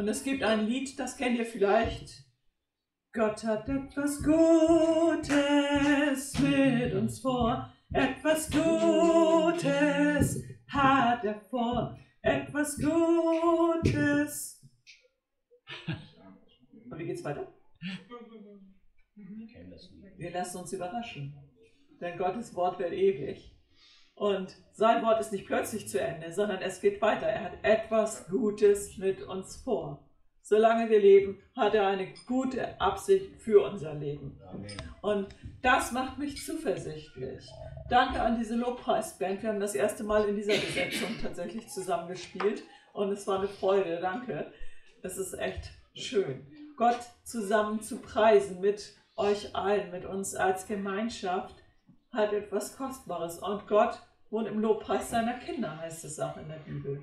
Und es gibt ein Lied, das kennt ihr vielleicht. Gott hat etwas Gutes mit uns vor. Etwas Gutes hat er vor. Etwas Gutes. Und wie geht's weiter? Wir lassen uns überraschen. Denn Gottes Wort wird ewig. Und sein Wort ist nicht plötzlich zu Ende, sondern es geht weiter. Er hat etwas Gutes mit uns vor. Solange wir leben, hat er eine gute Absicht für unser Leben. Und das macht mich zuversichtlich. Danke an diese Lobpreisband. Wir haben das erste Mal in dieser Besetzung tatsächlich zusammengespielt und es war eine Freude. Danke. Es ist echt schön, Gott zusammen zu preisen mit euch allen, mit uns als Gemeinschaft, hat etwas Kostbares. Und Gott wohnt im Lobpreis seiner Kinder, heißt es auch in der Bibel.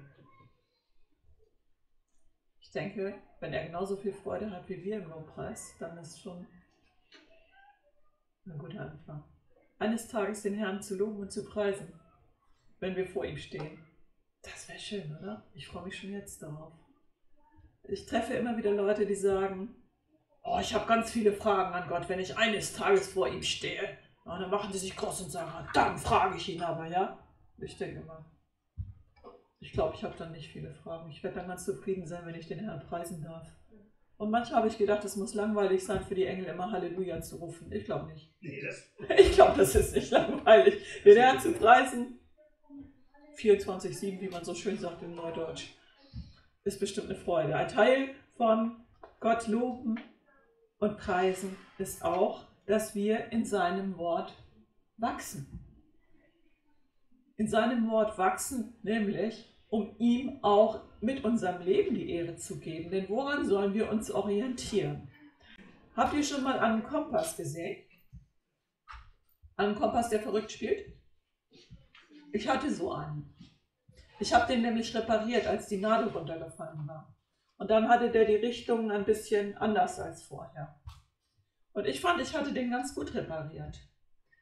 Ich denke, wenn er genauso viel Freude hat wie wir im Lobpreis, dann ist schon ein guter Anfang. Eines Tages den Herrn zu loben und zu preisen, wenn wir vor ihm stehen. Das wäre schön, oder? Ich freue mich schon jetzt darauf. Ich treffe immer wieder Leute, die sagen, oh, ich habe ganz viele Fragen an Gott, wenn ich eines Tages vor ihm stehe. Und dann machen sie sich groß und sagen, dann frage ich ihn aber, ja? Ich denke mal, ich glaube, ich habe dann nicht viele Fragen. Ich werde dann ganz zufrieden sein, wenn ich den Herrn preisen darf. Und manchmal habe ich gedacht, es muss langweilig sein, für die Engel immer Halleluja zu rufen. Ich glaube nicht. Nee, ich glaube, das ist nicht langweilig, den Herrn zu preisen. 24-7, wie man so schön sagt im Neudeutsch, ist bestimmt eine Freude. Ein Teil von Gott loben und preisen ist auch, dass wir in seinem Wort wachsen. In seinem Wort wachsen, nämlich um ihm auch mit unserem Leben die Ehre zu geben. Denn woran sollen wir uns orientieren? Habt ihr schon mal einen Kompass gesehen? Einen Kompass, der verrückt spielt? Ich hatte so einen. Ich habe den nämlich repariert, als die Nadel runtergefallen war. Und dann hatte der die Richtung ein bisschen anders als vorher. Und ich fand, ich hatte den ganz gut repariert.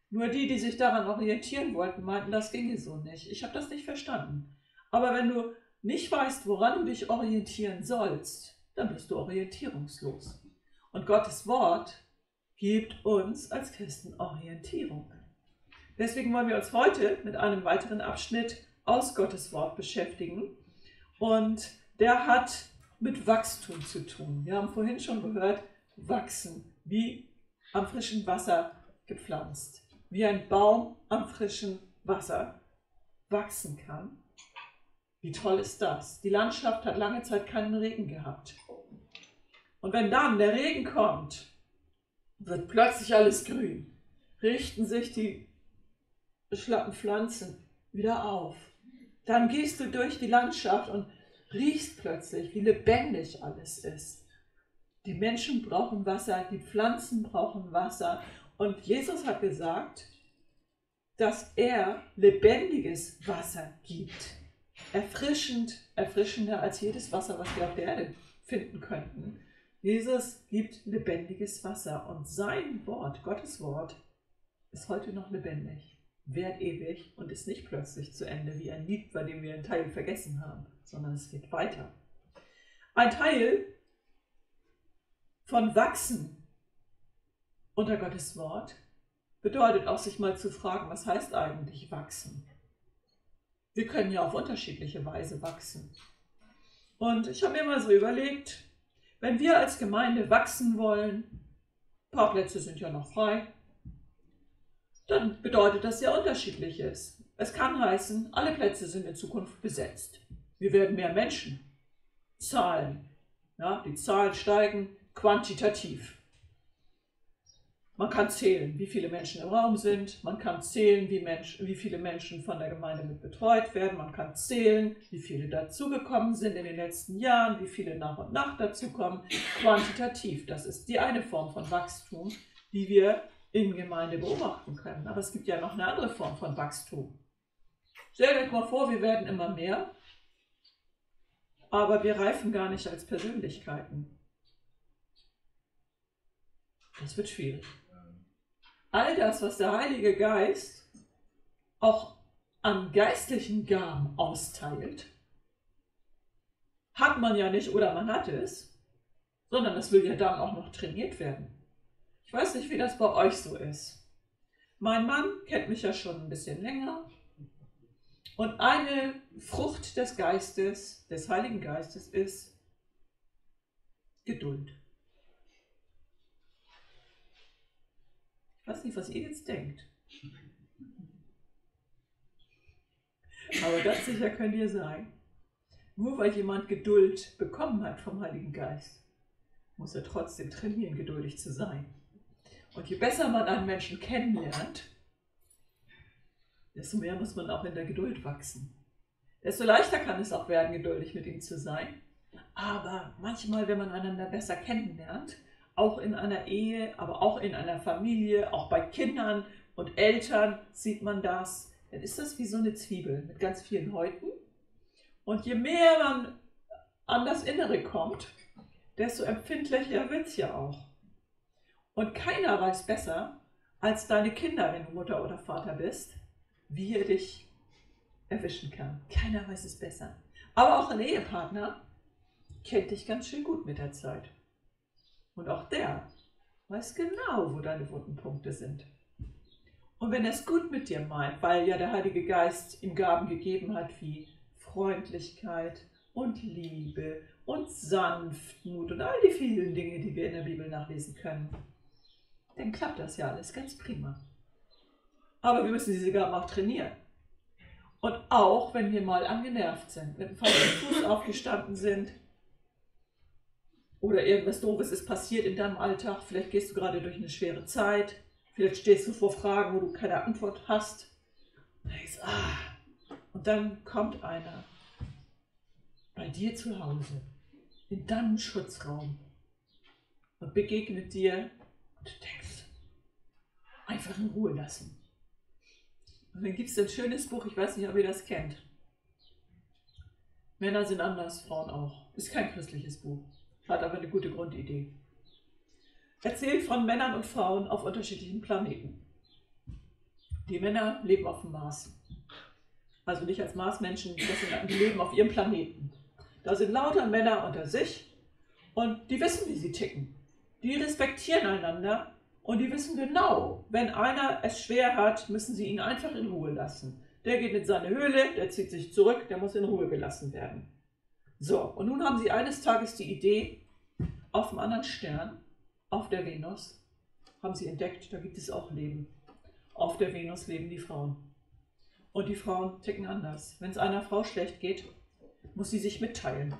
Nur die, die sich daran orientieren wollten, meinten, das ginge so nicht. Ich habe das nicht verstanden. Aber wenn du nicht weißt, woran du dich orientieren sollst, dann bist du orientierungslos. Und Gottes Wort gibt uns als Christen Orientierung. Deswegen wollen wir uns heute mit einem weiteren Abschnitt aus Gottes Wort beschäftigen. Und der hat mit Wachstum zu tun. Wir haben vorhin schon gehört, wachsen wie am frischen Wasser gepflanzt, wie ein Baum am frischen Wasser wachsen kann. Wie toll ist das? Die Landschaft hat lange Zeit keinen Regen gehabt. Und wenn dann der Regen kommt, wird plötzlich alles grün, richten sich die schlappen Pflanzen wieder auf. Dann gehst du durch die Landschaft und riechst plötzlich, wie lebendig alles ist. Die Menschen brauchen Wasser, die Pflanzen brauchen Wasser. Und Jesus hat gesagt, dass er lebendiges Wasser gibt. Erfrischend, erfrischender als jedes Wasser, was wir auf der Erde finden könnten. Jesus gibt lebendiges Wasser und sein Wort, Gottes Wort, ist heute noch lebendig, währt ewig und ist nicht plötzlich zu Ende wie ein Lied, bei dem wir einen Teil vergessen haben, sondern es geht weiter. Ein Teil von wachsen unter Gottes Wort bedeutet auch, sich mal zu fragen, was heißt eigentlich wachsen? Wir können ja auf unterschiedliche Weise wachsen. Und ich habe mir mal so überlegt, wenn wir als Gemeinde wachsen wollen, Parkplätze sind ja noch frei, dann bedeutet das ja unterschiedliches. Es kann heißen, alle Plätze sind in Zukunft besetzt. Wir werden mehr Menschen. Zahlen. Ja, die Zahlen steigen, quantitativ. Man kann zählen, wie viele Menschen im Raum sind. Man kann zählen, wie, Mensch, wie viele Menschen von der Gemeinde mit betreut werden. Man kann zählen, wie viele dazugekommen sind in den letzten Jahren, wie viele nach und nach dazukommen. Quantitativ, das ist die eine Form von Wachstum, die wir in Gemeinde beobachten können. Aber es gibt ja noch eine andere Form von Wachstum. Stellt euch mal vor, wir werden immer mehr, aber wir reifen gar nicht als Persönlichkeiten. Das wird schwierig. All das, was der Heilige Geist auch an geistlichen Gaben austeilt, hat man ja nicht oder man hat es, sondern es will ja dann auch noch trainiert werden. Ich weiß nicht, wie das bei euch so ist. Mein Mann kennt mich ja schon ein bisschen länger. Und eine Frucht des Geistes, des Heiligen Geistes ist Geduld. Ich weiß nicht, was ihr jetzt denkt. Aber ganz sicher könnt ihr sein, nur weil jemand Geduld bekommen hat vom Heiligen Geist, muss er trotzdem trainieren, geduldig zu sein. Und je besser man einen Menschen kennenlernt, desto mehr muss man auch in der Geduld wachsen. Desto leichter kann es auch werden, geduldig mit ihm zu sein. Aber manchmal, wenn man einander besser kennenlernt, auch in einer Ehe, aber auch in einer Familie, auch bei Kindern und Eltern sieht man das, dann ist das wie so eine Zwiebel mit ganz vielen Häuten. Und je mehr man an das Innere kommt, desto empfindlicher wird es ja auch. Und keiner weiß besser als deine Kinder, wenn du Mutter oder Vater bist, wie er dich erwischen kann. Keiner weiß es besser. Aber auch ein Ehepartner kennt dich ganz schön gut mit der Zeit. Und auch der weiß genau, wo deine wunden Punkte sind. Und wenn er es gut mit dir meint, weil ja der Heilige Geist ihm Gaben gegeben hat wie Freundlichkeit und Liebe und Sanftmut und all die vielen Dinge, die wir in der Bibel nachlesen können, dann klappt das ja alles ganz prima. Aber wir müssen diese Gaben auch trainieren. Und auch, wenn wir mal angenervt sind, mit dem falschen Fuß aufgestanden sind oder irgendwas Doofes ist passiert in deinem Alltag, vielleicht gehst du gerade durch eine schwere Zeit, vielleicht stehst du vor Fragen, wo du keine Antwort hast. Und, ah. und dann kommt einer bei dir zu Hause, in deinem Schutzraum und begegnet dir und du denkst, einfach in Ruhe lassen. Und dann gibt es ein schönes Buch, ich weiß nicht, ob ihr das kennt. Männer sind anders, Frauen auch. Ist kein christliches Buch, hat aber eine gute Grundidee. Erzählt von Männern und Frauen auf unterschiedlichen Planeten. Die Männer leben auf dem Mars. Also nicht als Marsmenschen, die leben auf ihrem Planeten. Da sind lauter Männer unter sich und die wissen, wie sie ticken. Die respektieren einander und die wissen genau, wenn einer es schwer hat, müssen sie ihn einfach in Ruhe lassen. Der geht in seine Höhle, der zieht sich zurück, der muss in Ruhe gelassen werden. So, und nun haben sie eines Tages die Idee, auf einem anderen Stern, auf der Venus, haben sie entdeckt, da gibt es auch Leben. Auf der Venus leben die Frauen. Und die Frauen ticken anders. Wenn es einer Frau schlecht geht, muss sie sich mitteilen.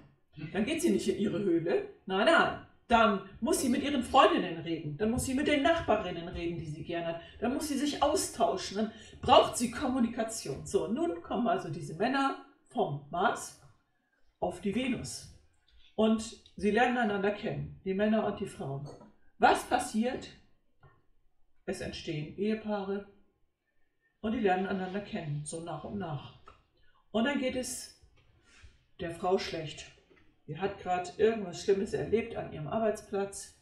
Dann geht sie nicht in ihre Höhle. Nein, nein. Dann muss sie mit ihren Freundinnen reden. Dann muss sie mit den Nachbarinnen reden, die sie gerne hat. Dann muss sie sich austauschen. Dann braucht sie Kommunikation. So, nun kommen also diese Männer vom Mars auf die Venus. Und sie lernen einander kennen, die Männer und die Frauen. Was passiert? Es entstehen Ehepaare und die lernen einander kennen, so nach und nach. Und dann geht es der Frau schlecht. Die hat gerade irgendwas Schlimmes erlebt an ihrem Arbeitsplatz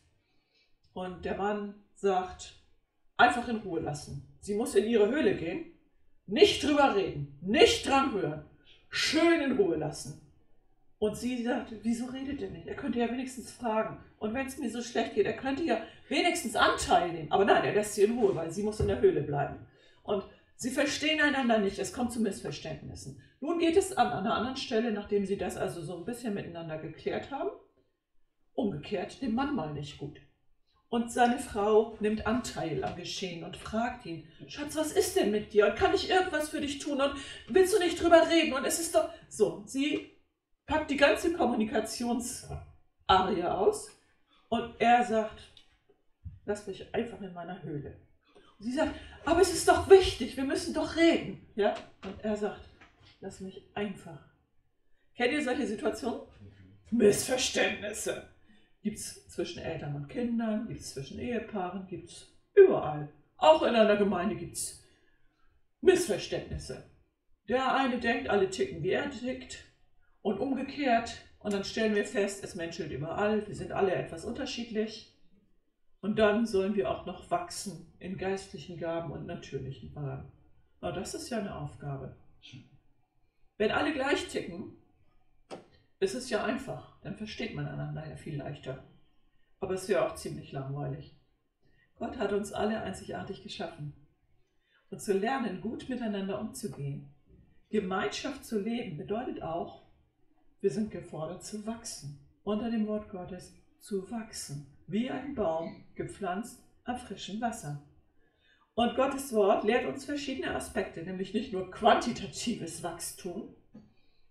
und der Mann sagt, einfach in Ruhe lassen. Sie muss in ihre Höhle gehen, nicht drüber reden, nicht dran rühren, schön in Ruhe lassen. Und sie sagt, wieso redet er nicht? Er könnte ja wenigstens fragen. Und wenn es mir so schlecht geht, er könnte ja wenigstens Anteil nehmen. Aber nein, er lässt sie in Ruhe, weil sie muss in der Höhle bleiben. Und sie verstehen einander nicht, es kommt zu Missverständnissen. Nun geht es an einer anderen Stelle, nachdem sie das also so ein bisschen miteinander geklärt haben, umgekehrt dem Mann mal nicht gut. Und seine Frau nimmt Anteil am Geschehen und fragt ihn, Schatz, was ist denn mit dir? Und kann ich irgendwas für dich tun? Und willst du nicht drüber reden? Und es ist doch so. Sie packt die ganze Kommunikationsarie aus und er sagt, lass mich einfach in meiner Höhle. Und sie sagt, aber es ist doch wichtig, wir müssen doch reden. Ja? Und er sagt, Lass mich einfach. Kennt ihr solche Situationen? Missverständnisse. Gibt es zwischen Eltern und Kindern, gibt es zwischen Ehepaaren, gibt es überall. Auch in einer Gemeinde gibt es Missverständnisse. Der eine denkt, alle ticken, wie er tickt. Und umgekehrt. Und dann stellen wir fest, es menschelt überall. Wir sind alle etwas unterschiedlich. Und dann sollen wir auch noch wachsen in geistlichen Gaben und natürlichen Gaben. Aber das ist ja eine Aufgabe. Wenn alle gleich ticken, Es ist ja einfach, dann versteht man einander ja viel leichter. Aber es wäre auch ziemlich langweilig. Gott hat uns alle einzigartig geschaffen. Und zu lernen, gut miteinander umzugehen, Gemeinschaft zu leben, bedeutet auch, wir sind gefordert zu wachsen. Unter dem Wort Gottes zu wachsen. Wie ein Baum gepflanzt am frischen Wasser. Und Gottes Wort lehrt uns verschiedene Aspekte, nämlich nicht nur quantitatives Wachstum.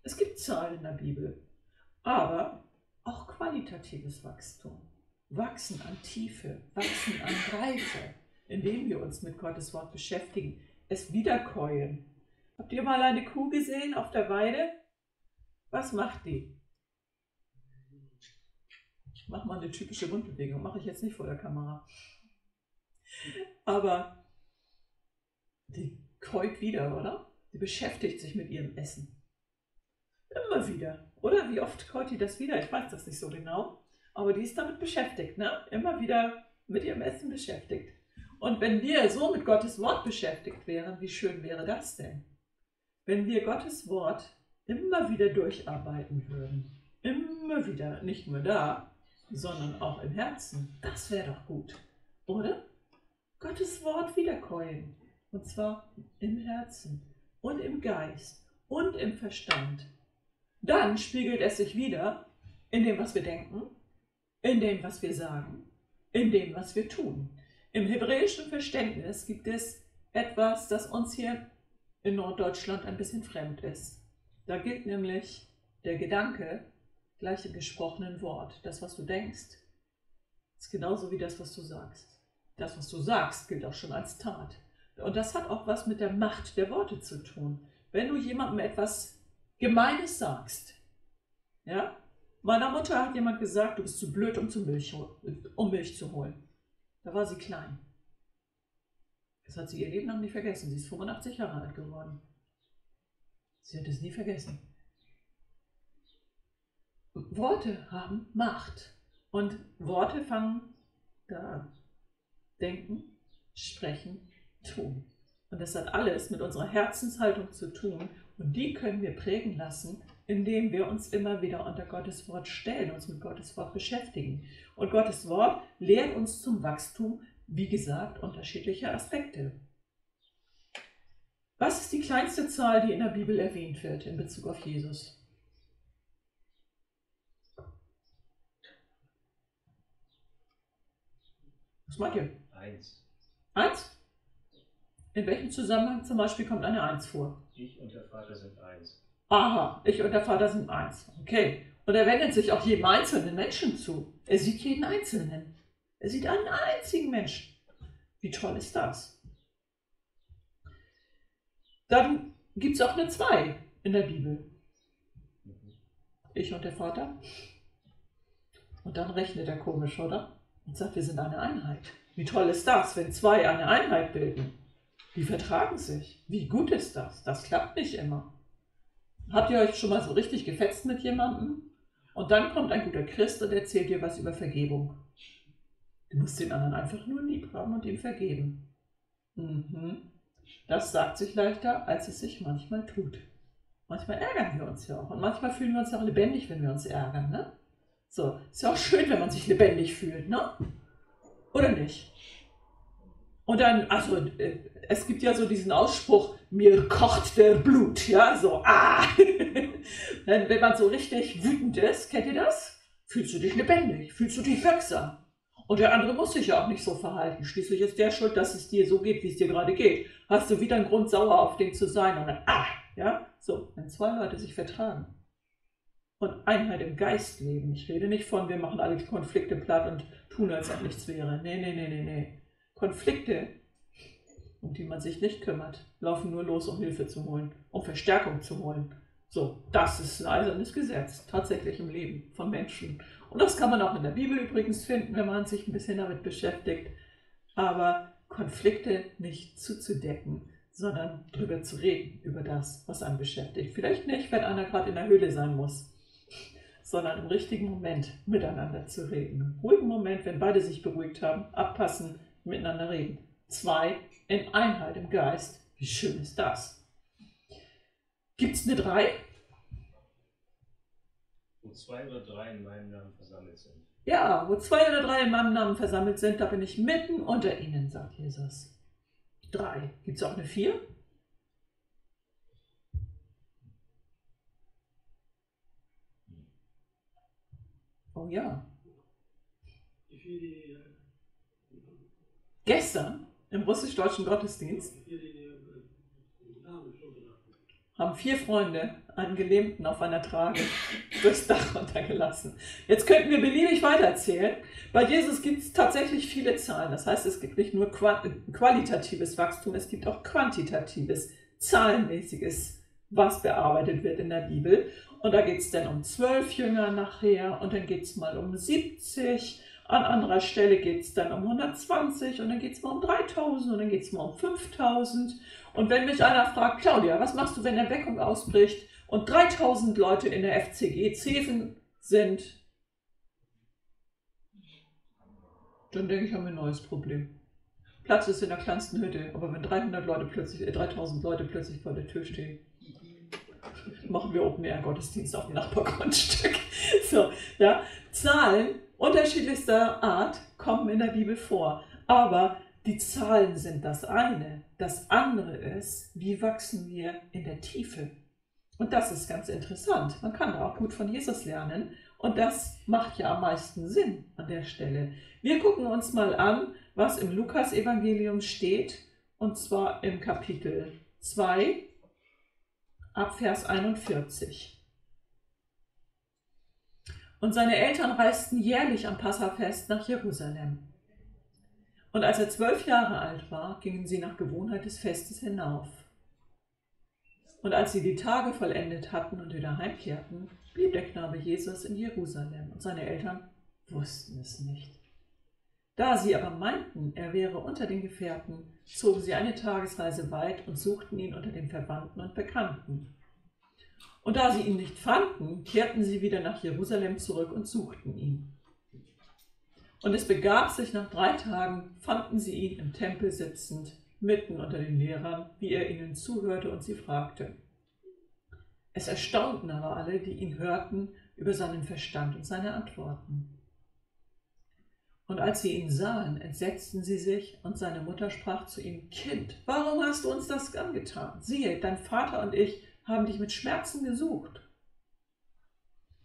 Es gibt Zahlen in der Bibel, aber auch qualitatives Wachstum. Wachsen an Tiefe, wachsen an Breite, indem wir uns mit Gottes Wort beschäftigen, es wiederkäuen. Habt ihr mal eine Kuh gesehen auf der Weide? Was macht die? Ich mache mal eine typische Mundbewegung, mache ich jetzt nicht vor der Kamera. Aber die käut wieder, oder? Die beschäftigt sich mit ihrem Essen. Immer wieder. Oder wie oft käut die das wieder? Ich weiß das nicht so genau. Aber die ist damit beschäftigt, ne? Immer wieder mit ihrem Essen beschäftigt. Und wenn wir so mit Gottes Wort beschäftigt wären, wie schön wäre das denn? Wenn wir Gottes Wort immer wieder durcharbeiten würden. Immer wieder, nicht nur da, sondern auch im Herzen. Das wäre doch gut, oder? Gottes Wort wiederkäuen. Und zwar im Herzen und im Geist und im Verstand. Dann spiegelt es sich wieder in dem, was wir denken, in dem, was wir sagen, in dem, was wir tun. Im hebräischen Verständnis gibt es etwas, das uns hier in Norddeutschland ein bisschen fremd ist. Da gilt nämlich der Gedanke gleich im gesprochenen Wort. Das, was du denkst, ist genauso wie das, was du sagst. Das, was du sagst, gilt auch schon als Tat. Und das hat auch was mit der Macht der Worte zu tun. Wenn du jemandem etwas Gemeines sagst, ja, meiner Mutter hat jemand gesagt, du bist zu blöd, um, zu Milch, um Milch zu holen. Da war sie klein. Das hat sie ihr Leben lang nicht vergessen. Sie ist 85 Jahre alt geworden. Sie hat es nie vergessen. Worte haben Macht. Und Worte fangen da. Denken, sprechen, tun. Und das hat alles mit unserer Herzenshaltung zu tun. Und die können wir prägen lassen, indem wir uns immer wieder unter Gottes Wort stellen, uns mit Gottes Wort beschäftigen. Und Gottes Wort lehrt uns zum Wachstum, wie gesagt, unterschiedliche Aspekte. Was ist die kleinste Zahl, die in der Bibel erwähnt wird in Bezug auf Jesus? Was meint ihr? Eins. Eins? In welchem Zusammenhang zum Beispiel kommt eine Eins vor? Ich und der Vater sind eins. Aha, ich und der Vater sind eins. Okay. Und er wendet sich auch jedem einzelnen Menschen zu. Er sieht jeden Einzelnen. Er sieht einen einzigen Menschen. Wie toll ist das? Dann gibt es auch eine Zwei in der Bibel. Ich und der Vater. Und dann rechnet er komisch, oder? Und sagt, wir sind eine Einheit. Wie toll ist das, wenn zwei eine Einheit bilden? Die vertragen sich. Wie gut ist das? Das klappt nicht immer. Habt ihr euch schon mal so richtig gefetzt mit jemandem? Und dann kommt ein guter Christ und erzählt dir was über Vergebung. Du musst den anderen einfach nur lieb haben und ihm vergeben. Mhm. Das sagt sich leichter, als es sich manchmal tut. Manchmal ärgern wir uns ja auch. Und manchmal fühlen wir uns ja auch lebendig, wenn wir uns ärgern. Ne? So, ist ja auch schön, wenn man sich lebendig fühlt, ne? Oder nicht? Und dann, also, äh, es gibt ja so diesen Ausspruch, mir kocht der Blut, ja, so, ah. wenn man so richtig wütend ist, kennt ihr das? Fühlst du dich lebendig, fühlst du dich wirksam. Und der andere muss sich ja auch nicht so verhalten. Schließlich ist der schuld, dass es dir so geht, wie es dir gerade geht. Hast du wieder einen Grund, sauer auf den zu sein und dann, ah, ja, so, wenn zwei Leute sich vertragen und Einheit im Geist leben. Ich rede nicht von, wir machen alle Konflikte platt und tun, als ob nichts wäre. Nee, nee, nee, nee, nee. Konflikte, um die man sich nicht kümmert, laufen nur los, um Hilfe zu holen, um Verstärkung zu holen. So, das ist ein eisernes Gesetz, tatsächlich im Leben von Menschen. Und das kann man auch in der Bibel übrigens finden, wenn man sich ein bisschen damit beschäftigt. Aber Konflikte nicht zuzudecken, sondern drüber zu reden, über das, was einen beschäftigt. Vielleicht nicht, wenn einer gerade in der Höhle sein muss, sondern im richtigen Moment miteinander zu reden. Im ruhigen Moment, wenn beide sich beruhigt haben, abpassen, miteinander reden. Zwei, in Einheit im Geist. Wie schön ist das? Gibt es eine Drei? Wo zwei oder drei in meinem Namen versammelt sind. Ja, wo zwei oder drei in meinem Namen versammelt sind, da bin ich mitten unter ihnen, sagt Jesus. Drei. Gibt es auch eine vier? Oh ja. Gestern im russisch-deutschen Gottesdienst haben vier Freunde einen Gelähmten auf einer Trage durchs Dach runtergelassen. Jetzt könnten wir beliebig weitererzählen. Bei Jesus gibt es tatsächlich viele Zahlen. Das heißt, es gibt nicht nur qualitatives Wachstum, es gibt auch quantitatives, zahlenmäßiges, was bearbeitet wird in der Bibel. Und da geht es dann um zwölf Jünger nachher und dann geht es mal um 70. An anderer Stelle geht es dann um 120 und dann geht es mal um 3000 und dann geht es mal um 5000. Und wenn mich einer fragt, Claudia, was machst du, wenn Erweckung ausbricht und 3000 Leute in der FCG Zeven sind, dann denke ich, haben wir ein neues Problem. Platz ist in der kleinsten Hütte, aber wenn 300 Leute plötzlich, äh, 3000 Leute plötzlich vor der Tür stehen, machen wir Open Air Gottesdienst auf dem Nachbargrundstück. So, ja, Zahlen unterschiedlichster Art kommen in der Bibel vor, aber die Zahlen sind das eine. Das andere ist, wie wachsen wir in der Tiefe? Und das ist ganz interessant. Man kann auch gut von Jesus lernen und das macht ja am meisten Sinn an der Stelle. Wir gucken uns mal an, was im Lukas-Evangelium steht, und zwar im Kapitel 2, ab Vers 41. Und seine Eltern reisten jährlich am Passafest nach Jerusalem. Und als er zwölf Jahre alt war, gingen sie nach Gewohnheit des Festes hinauf. Und als sie die Tage vollendet hatten und wieder heimkehrten, blieb der Knabe Jesus in Jerusalem und seine Eltern wussten es nicht. Da sie aber meinten, er wäre unter den Gefährten, zogen sie eine Tagesreise weit und suchten ihn unter den Verwandten und Bekannten. Und da sie ihn nicht fanden, kehrten sie wieder nach Jerusalem zurück und suchten ihn. Und es begab sich nach drei Tagen, fanden sie ihn im Tempel sitzend, mitten unter den Lehrern, wie er ihnen zuhörte und sie fragte. Es erstaunten aber alle, die ihn hörten, über seinen Verstand und seine Antworten. Und als sie ihn sahen, entsetzten sie sich, und seine Mutter sprach zu ihm, Kind, warum hast du uns das angetan? Siehe, dein Vater und ich haben dich mit Schmerzen gesucht.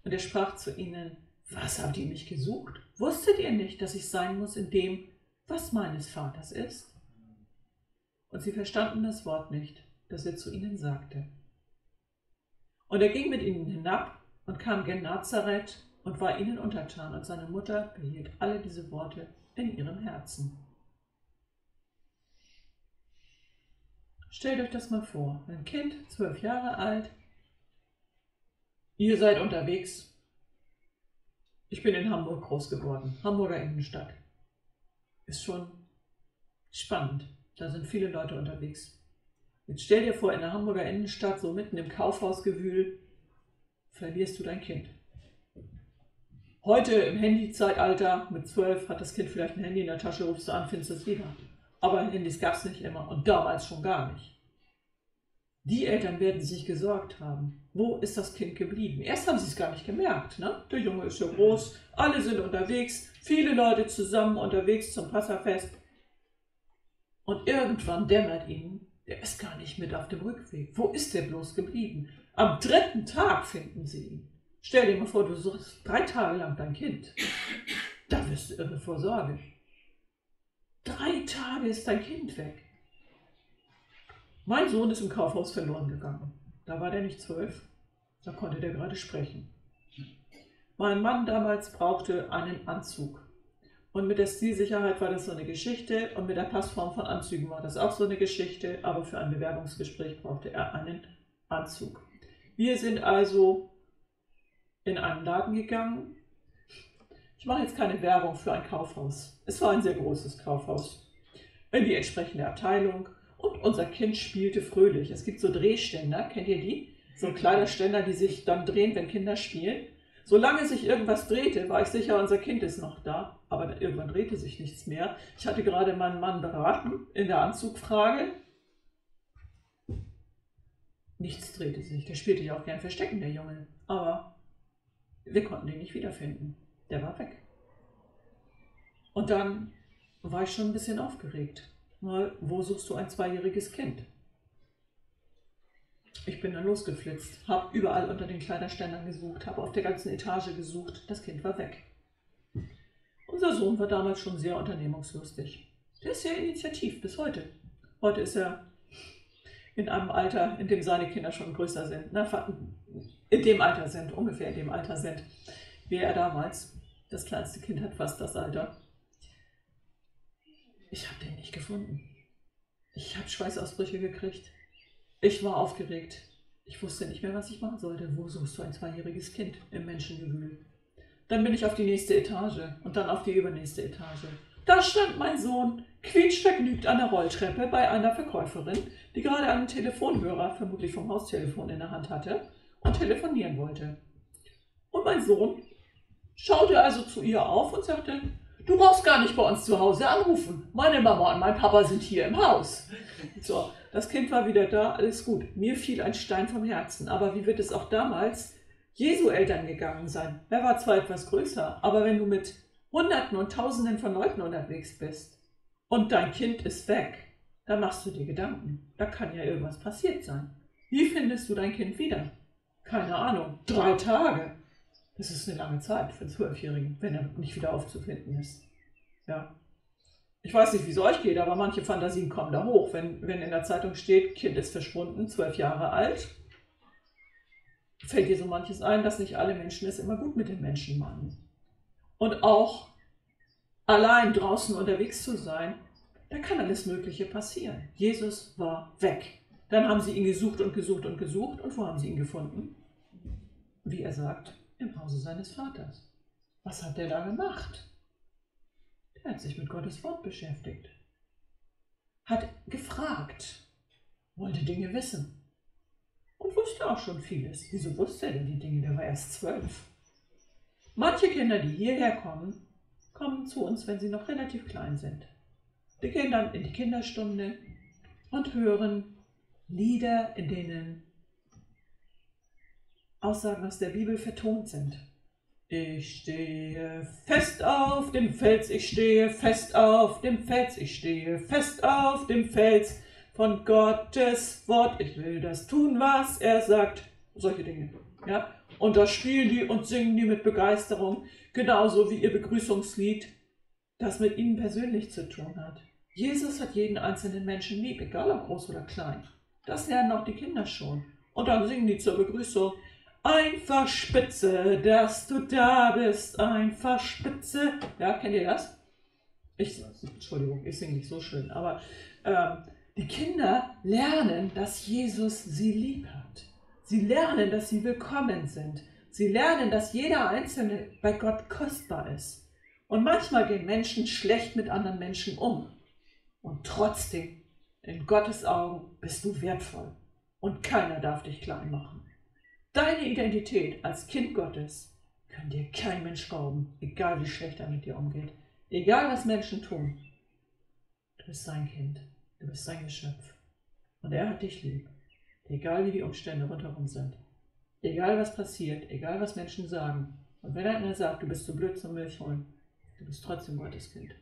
Und er sprach zu ihnen, was habt ihr mich gesucht? Wusstet ihr nicht, dass ich sein muss in dem, was meines Vaters ist? Und sie verstanden das Wort nicht, das er zu ihnen sagte. Und er ging mit ihnen hinab und kam gen Nazareth und war ihnen untertan, und seine Mutter behielt alle diese Worte in ihrem Herzen. Stellt euch das mal vor, ein Kind, zwölf Jahre alt, ihr seid unterwegs. Ich bin in Hamburg groß geworden, Hamburger Innenstadt. Ist schon spannend. Da sind viele Leute unterwegs. Jetzt stell dir vor, in der Hamburger Innenstadt, so mitten im Kaufhausgewühl, verlierst du dein Kind. Heute im Handyzeitalter mit zwölf hat das Kind vielleicht ein Handy in der Tasche, rufst du an, findest es wieder. Aber Handys gab es nicht immer und damals schon gar nicht. Die Eltern werden sich gesorgt haben. Wo ist das Kind geblieben? Erst haben sie es gar nicht gemerkt. Ne? Der Junge ist ja groß, alle sind unterwegs, viele Leute zusammen unterwegs zum Passafest. Und irgendwann dämmert ihnen, der ist gar nicht mit auf dem Rückweg. Wo ist der bloß geblieben? Am dritten Tag finden sie ihn. Stell dir mal vor, du suchst drei Tage lang dein Kind. Da wirst du irre vor Sorge. Drei Tage ist dein Kind weg. Mein Sohn ist im Kaufhaus verloren gegangen. Da war der nicht zwölf. Da konnte der gerade sprechen. Mein Mann damals brauchte einen Anzug. Und mit der Stilsicherheit war das so eine Geschichte und mit der Passform von Anzügen war das auch so eine Geschichte, aber für ein Bewerbungsgespräch brauchte er einen Anzug. Wir sind also in einen Laden gegangen. Ich mache jetzt keine Werbung für ein Kaufhaus. Es war ein sehr großes Kaufhaus. In die entsprechende Abteilung. Und unser Kind spielte fröhlich. Es gibt so Drehständer, kennt ihr die? So Kleiderständer, die sich dann drehen, wenn Kinder spielen. Solange sich irgendwas drehte, war ich sicher, unser Kind ist noch da. Aber irgendwann drehte sich nichts mehr. Ich hatte gerade meinen Mann beraten in der Anzugfrage. Nichts drehte sich. Der spielte ja auch gern Verstecken, der Junge. Aber wir konnten ihn nicht wiederfinden. Der war weg. Und dann war ich schon ein bisschen aufgeregt. Mal, wo suchst du ein zweijähriges Kind? Ich bin dann losgeflitzt, habe überall unter den Kleiderständern gesucht, habe auf der ganzen Etage gesucht. Das Kind war weg. Unser Sohn war damals schon sehr unternehmungslustig. Der ist sehr initiativ bis heute. Heute ist er in einem Alter, in dem seine Kinder schon größer sind. Na, in dem Alter sind, ungefähr in dem Alter sind, wie er damals. Das kleinste Kind hat fast das Alter. Ich habe den nicht gefunden. Ich habe Schweißausbrüche gekriegt. Ich war aufgeregt. Ich wusste nicht mehr, was ich machen sollte. Wo suchst du ein zweijähriges Kind im Menschengewühl? Dann bin ich auf die nächste Etage und dann auf die übernächste Etage. Da stand mein Sohn quietschvergnügt an der Rolltreppe bei einer Verkäuferin, die gerade einen Telefonhörer, vermutlich vom Haustelefon, in der Hand hatte und telefonieren wollte. Und mein Sohn schaute also zu ihr auf und sagte, du brauchst gar nicht bei uns zu Hause anrufen. Meine Mama und mein Papa sind hier im Haus. So, das Kind war wieder da, alles gut. Mir fiel ein Stein vom Herzen. Aber wie wird es auch damals Jesu Eltern gegangen sein? Er war zwar etwas größer, aber wenn du mit Hunderten und Tausenden von Leuten unterwegs bist und dein Kind ist weg, dann machst du dir Gedanken. Da kann ja irgendwas passiert sein. Wie findest du dein Kind wieder? Keine Ahnung. Drei Tage. Das ist eine lange Zeit für einen Zwölfjährigen, wenn er nicht wieder aufzufinden ist. Ja. Ich weiß nicht, wie es euch geht, aber manche Fantasien kommen da hoch. Wenn, wenn in der Zeitung steht, Kind ist verschwunden, zwölf Jahre alt, fällt dir so manches ein, dass nicht alle Menschen es immer gut mit den Menschen meinen. Und auch allein draußen unterwegs zu sein, da kann alles Mögliche passieren. Jesus war weg. Dann haben sie ihn gesucht und gesucht und gesucht. Und wo haben sie ihn gefunden? Wie er sagt, im Hause seines Vaters. Was hat er da gemacht? Er hat sich mit Gottes Wort beschäftigt. Hat gefragt, wollte Dinge wissen. Und wusste auch schon vieles. Wieso wusste er denn die Dinge? Der war erst zwölf. Manche Kinder, die hierher kommen, kommen zu uns, wenn sie noch relativ klein sind. Die gehen dann in die Kinderstunde und hören Lieder, in denen Aussagen aus der Bibel vertont sind. Ich stehe fest auf dem Fels, ich stehe fest auf dem Fels, ich stehe fest auf dem Fels von Gottes Wort. Ich will das tun, was er sagt. Solche Dinge. Ja? Und da spielen die und singen die mit Begeisterung, genauso wie ihr Begrüßungslied, das mit ihnen persönlich zu tun hat. Jesus hat jeden einzelnen Menschen lieb, egal ob groß oder klein. Das lernen auch die Kinder schon. Und dann singen die zur Begrüßung, Einfach spitze, dass du da bist. Einfach spitze. Ja, kennt ihr das? Ich, Entschuldigung, ich singe nicht so schön, aber ähm, die Kinder lernen, dass Jesus sie lieb hat. Sie lernen, dass sie willkommen sind. Sie lernen, dass jeder Einzelne bei Gott kostbar ist. Und manchmal gehen Menschen schlecht mit anderen Menschen um. Und trotzdem, in Gottes Augen bist du wertvoll. Und keiner darf dich klein machen. Deine Identität als Kind Gottes kann dir kein Mensch rauben, egal wie schlecht er mit dir umgeht. Egal was Menschen tun. Du bist sein Kind. Du bist sein Geschöpf. Und er hat dich lieb. Egal wie die Umstände rundherum sind. Egal was passiert, egal was Menschen sagen. Und wenn einer sagt, du bist zu blöd zum Milch holen, du bist trotzdem Gottes Kind.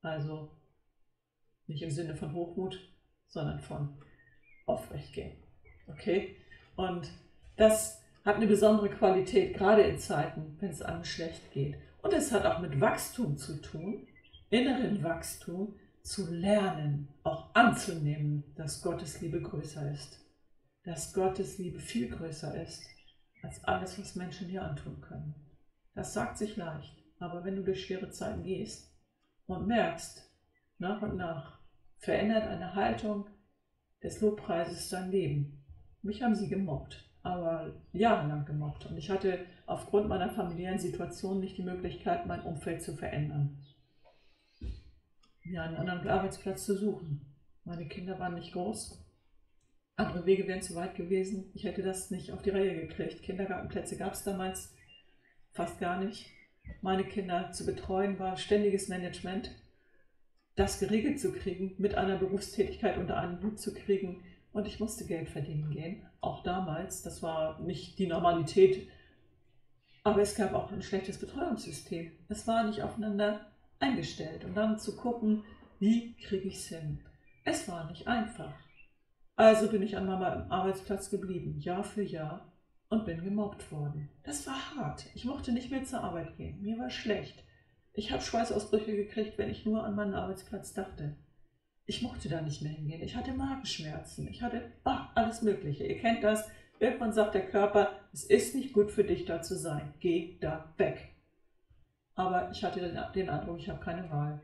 Also nicht im Sinne von Hochmut, sondern von aufrecht gehen. Okay? Und das hat eine besondere Qualität, gerade in Zeiten, wenn es einem schlecht geht. Und es hat auch mit Wachstum zu tun, inneren Wachstum, zu lernen, auch anzunehmen, dass Gottes Liebe größer ist. Dass Gottes Liebe viel größer ist als alles, was Menschen hier antun können. Das sagt sich leicht, aber wenn du durch schwere Zeiten gehst und merkst, nach und nach, verändert eine Haltung des Lobpreises dein Leben, mich haben sie gemobbt, aber jahrelang gemobbt. Und ich hatte aufgrund meiner familiären Situation nicht die Möglichkeit, mein Umfeld zu verändern. Mir einen anderen Arbeitsplatz zu suchen. Meine Kinder waren nicht groß. Andere Wege wären zu weit gewesen. Ich hätte das nicht auf die Reihe gekriegt. Kindergartenplätze gab es damals fast gar nicht. Meine Kinder zu betreuen war ständiges Management. Das geregelt zu kriegen, mit einer Berufstätigkeit unter einen Hut zu kriegen, und ich musste Geld verdienen gehen, auch damals. Das war nicht die Normalität Aber es gab auch ein schlechtes Betreuungssystem. Es war nicht aufeinander eingestellt. Und dann zu gucken, wie kriege ich es hin? Es war nicht einfach. Also bin ich an meinem Arbeitsplatz geblieben, Jahr für Jahr, und bin gemobbt worden. Das war hart. Ich mochte nicht mehr zur Arbeit gehen. Mir war schlecht. Ich habe Schweißausbrüche gekriegt, wenn ich nur an meinen Arbeitsplatz dachte. Ich mochte da nicht mehr hingehen. Ich hatte Magenschmerzen. Ich hatte ach, alles Mögliche. Ihr kennt das. Irgendwann sagt der Körper, es ist nicht gut für dich da zu sein. Geh da weg. Aber ich hatte den Eindruck, ich habe keine Wahl.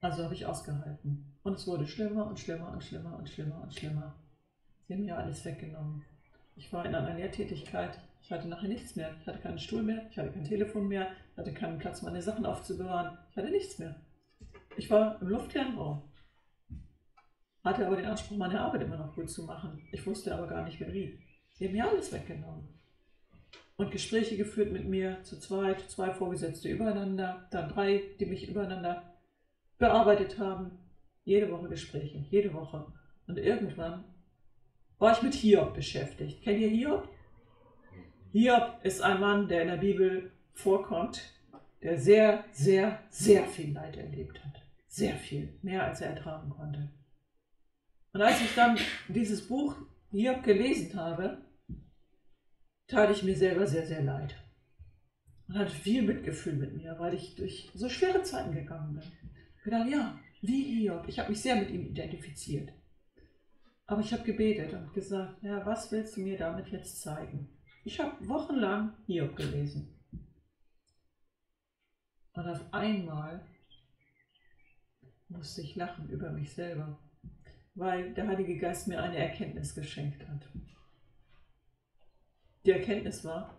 Also habe ich ausgehalten. Und es wurde schlimmer und schlimmer und schlimmer und schlimmer und schlimmer. Sie haben mir alles weggenommen. Ich war in einer Lehrtätigkeit. Ich hatte nachher nichts mehr. Ich hatte keinen Stuhl mehr. Ich hatte kein Telefon mehr. Ich hatte keinen Platz, meine Sachen aufzubewahren. Ich hatte nichts mehr. Ich war im luftleeren Raum. Hatte aber den Anspruch, meine Arbeit immer noch gut zu machen. Ich wusste aber gar nicht mehr wie. Sie haben mir alles weggenommen. Und Gespräche geführt mit mir, zu zweit, zwei Vorgesetzte übereinander, dann drei, die mich übereinander bearbeitet haben. Jede Woche Gespräche, jede Woche. Und irgendwann war ich mit Hiob beschäftigt. Kennt ihr Hiob? Hiob ist ein Mann, der in der Bibel vorkommt, der sehr, sehr, sehr viel Leid erlebt hat. Sehr viel, mehr als er ertragen konnte. Und als ich dann dieses Buch Hiob gelesen habe, tat ich mir selber sehr, sehr leid. Und hatte viel Mitgefühl mit mir, weil ich durch so schwere Zeiten gegangen bin. Ich gedacht, ja, wie Hiob. Ich habe mich sehr mit ihm identifiziert. Aber ich habe gebetet und gesagt, ja, was willst du mir damit jetzt zeigen? Ich habe wochenlang Hiob gelesen. Und auf einmal musste ich lachen über mich selber, weil der Heilige Geist mir eine Erkenntnis geschenkt hat. Die Erkenntnis war,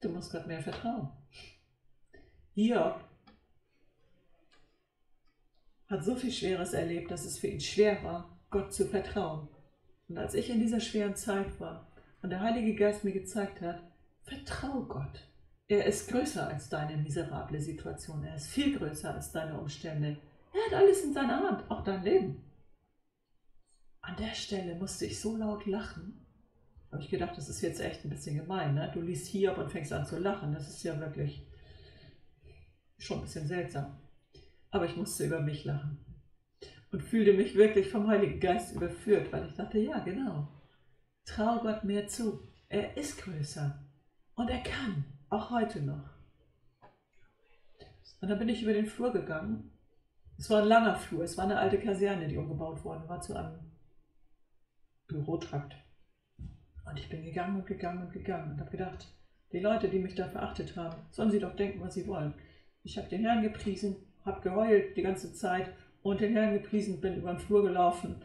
du musst Gott mehr vertrauen. Hiob hat so viel Schweres erlebt, dass es für ihn schwer war, Gott zu vertrauen. Und als ich in dieser schweren Zeit war und der Heilige Geist mir gezeigt hat, vertraue Gott. Er ist größer als deine miserable Situation. Er ist viel größer als deine Umstände. Er hat alles in seiner Hand, auch dein Leben. An der Stelle musste ich so laut lachen, habe ich gedacht, das ist jetzt echt ein bisschen gemein. Ne? Du liest hier und fängst an zu lachen. Das ist ja wirklich schon ein bisschen seltsam. Aber ich musste über mich lachen und fühlte mich wirklich vom Heiligen Geist überführt, weil ich dachte, ja, genau. Trau Gott mehr zu. Er ist größer und er kann, auch heute noch. Und dann bin ich über den Flur gegangen. Es war ein langer Flur, es war eine alte Kaserne, die umgebaut worden war zu einem Bürotrakt. Und ich bin gegangen und gegangen und gegangen und habe gedacht, die Leute, die mich da verachtet haben, sollen sie doch denken, was sie wollen. Ich habe den Herrn gepriesen, habe geheult die ganze Zeit und den Herrn gepriesen, bin über den Flur gelaufen.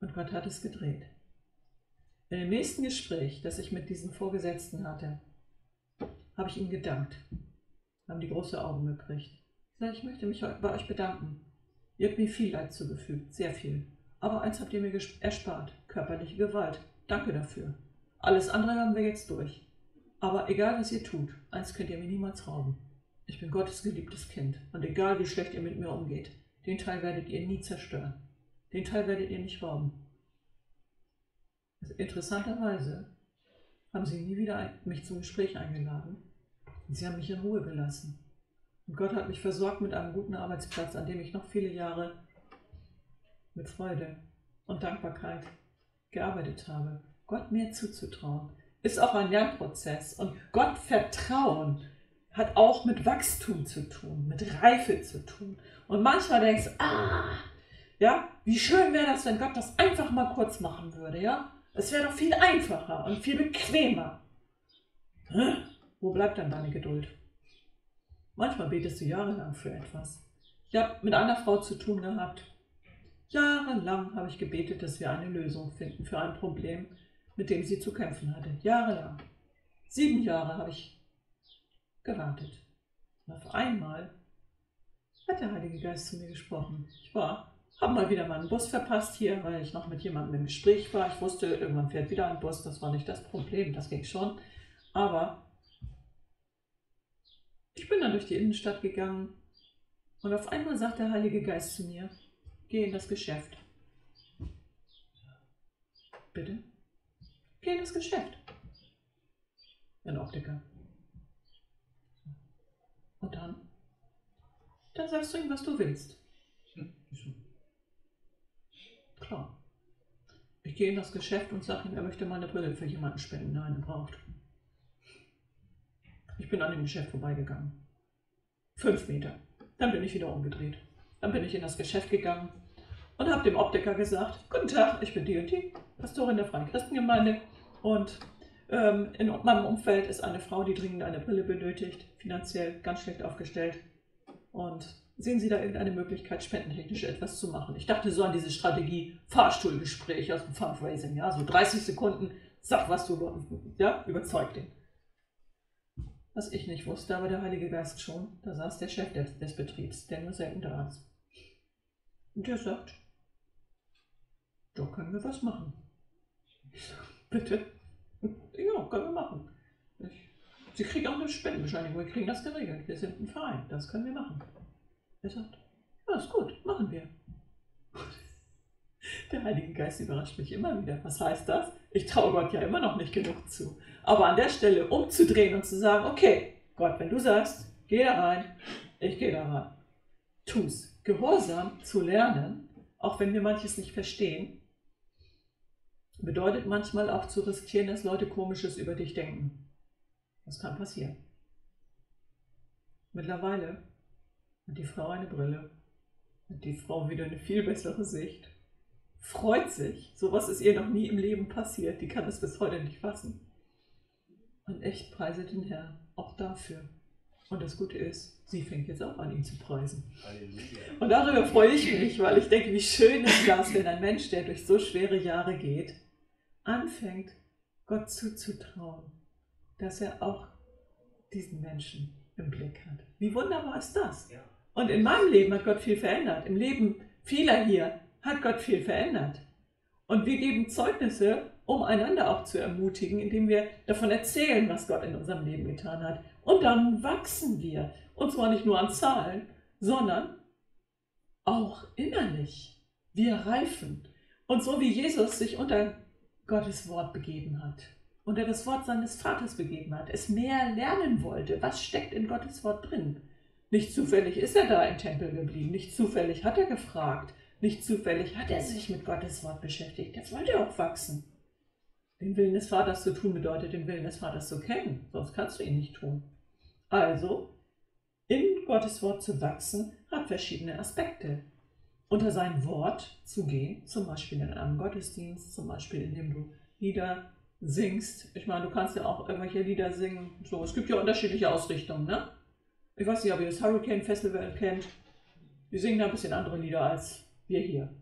Und Gott hat es gedreht. In dem nächsten Gespräch, das ich mit diesem Vorgesetzten hatte, habe ich ihm gedankt. Haben die große Augen gekriegt. Ich möchte mich bei euch bedanken. Ihr habt mir viel Leid zugefügt, sehr viel. Aber eins habt ihr mir erspart, körperliche Gewalt. Danke dafür. Alles andere haben wir jetzt durch. Aber egal, was ihr tut, eins könnt ihr mir niemals rauben. Ich bin Gottes geliebtes Kind. Und egal, wie schlecht ihr mit mir umgeht, den Teil werdet ihr nie zerstören. Den Teil werdet ihr nicht rauben. Interessanterweise haben sie nie wieder mich zum Gespräch eingeladen. Sie haben mich in Ruhe gelassen. Und Gott hat mich versorgt mit einem guten Arbeitsplatz, an dem ich noch viele Jahre mit Freude und Dankbarkeit gearbeitet habe. Gott mehr zuzutrauen, ist auch ein Lernprozess. Und Gott vertrauen hat auch mit Wachstum zu tun, mit Reife zu tun. Und manchmal denkst du, ah, ja, wie schön wäre das, wenn Gott das einfach mal kurz machen würde, ja? Es wäre doch viel einfacher und viel bequemer. Wo bleibt dann deine Geduld? Manchmal betest du jahrelang für etwas. Ich habe mit einer Frau zu tun gehabt, Jahrelang habe ich gebetet, dass wir eine Lösung finden für ein Problem, mit dem sie zu kämpfen hatte. Jahrelang. Sieben Jahre habe ich gewartet. Und auf einmal hat der Heilige Geist zu mir gesprochen. Ich war, habe mal wieder meinen Bus verpasst hier, weil ich noch mit jemandem im Gespräch war. Ich wusste, irgendwann fährt wieder ein Bus. Das war nicht das Problem, das ging schon. Aber ich bin dann durch die Innenstadt gegangen und auf einmal sagt der Heilige Geist zu mir, Geh in das Geschäft. Bitte? Geh in das Geschäft. in Optiker. Und dann? Dann sagst du ihm, was du willst. Klar. Ich gehe in das Geschäft und sage ihm, er möchte mal eine Brille für jemanden spenden, der eine braucht. Ich bin an dem Geschäft vorbeigegangen. Fünf Meter. Dann bin ich wieder umgedreht. Dann bin ich in das Geschäft gegangen und habe dem Optiker gesagt, guten Tag, ich bin die und die, Pastorin der Freien Christengemeinde und ähm, in meinem Umfeld ist eine Frau, die dringend eine Brille benötigt, finanziell ganz schlecht aufgestellt. Und sehen Sie da irgendeine Möglichkeit, spendentechnisch etwas zu machen? Ich dachte so an diese Strategie Fahrstuhlgespräch aus dem Fundraising, ja, so 30 Sekunden, sag was du, ja, überzeug den. Was ich nicht wusste, aber der Heilige Geist schon, da saß der Chef des, des Betriebs, der nur selten da ist. Und der sagt, da können wir was machen. Ich sag, bitte? Ja, können wir machen. Ich, Sie kriegen auch eine Spendenbescheinigung, wir kriegen das geregelt. Wir sind ein Verein, das können wir machen. Er sagt, ja, ist gut, machen wir. Der Heilige Geist überrascht mich immer wieder. Was heißt das? Ich traue Gott ja immer noch nicht genug zu. Aber an der Stelle umzudrehen und zu sagen, okay, Gott, wenn du sagst, geh da rein, ich gehe da rein. Tu's. Gehorsam zu lernen, auch wenn wir manches nicht verstehen, bedeutet manchmal auch zu riskieren, dass Leute Komisches über dich denken. Das kann passieren. Mittlerweile hat die Frau eine Brille, hat die Frau wieder eine viel bessere Sicht, freut sich, sowas ist ihr noch nie im Leben passiert, die kann es bis heute nicht fassen. Und echt preiset den Herrn auch dafür. Und das Gute ist, sie fängt jetzt auch an, ihn zu preisen. Halleluja. Und darüber freue ich mich, weil ich denke, wie schön ist das, wenn ein Mensch, der durch so schwere Jahre geht, anfängt, Gott zuzutrauen, dass er auch diesen Menschen im Blick hat. Wie wunderbar ist das? Ja. Und in meinem Leben hat Gott viel verändert. Im Leben vieler hier hat Gott viel verändert. Und wir geben Zeugnisse, um einander auch zu ermutigen, indem wir davon erzählen, was Gott in unserem Leben getan hat. Und dann wachsen wir. Und zwar nicht nur an Zahlen, sondern auch innerlich. Wir reifen. Und so wie Jesus sich unter Gottes Wort begeben hat, unter das Wort seines Vaters begeben hat, es mehr lernen wollte, was steckt in Gottes Wort drin. Nicht zufällig ist er da im Tempel geblieben, nicht zufällig hat er gefragt, nicht zufällig hat er sich mit Gottes Wort beschäftigt. Jetzt wollte er auch wachsen. Den Willen des Vaters zu tun bedeutet, den Willen des Vaters zu kennen, sonst kannst du ihn nicht tun. Also, in Gottes Wort zu wachsen, hat verschiedene Aspekte. Unter sein Wort zu gehen, zum Beispiel in einem Gottesdienst, zum Beispiel indem du Lieder singst. Ich meine, du kannst ja auch irgendwelche Lieder singen. So, es gibt ja unterschiedliche Ausrichtungen, ne? Ich weiß nicht, ob ihr das Hurricane Festival kennt. Die singen da ein bisschen andere Lieder als wir hier.